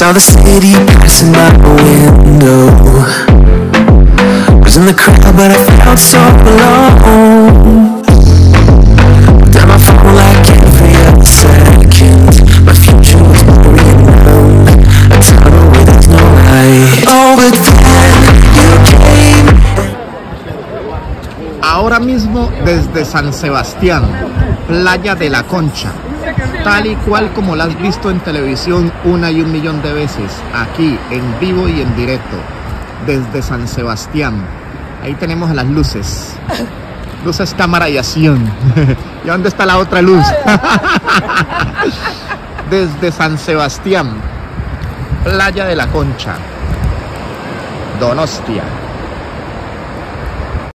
the city passing my window. Was in the crowd, but I felt so alone. Down my phone like every other second. My future was blurry numb. A tunnel where there's no light. Oh, but then you came. Ahora mismo desde San Sebastián, Playa de la Concha, tal y cual como la has visto en televisión una y un millón de veces, aquí en vivo y en directo, desde San Sebastián. Ahí tenemos las luces. Luces, cámara y acción. ¿Y dónde está la otra luz? desde San Sebastián, Playa de la Concha, Donostia.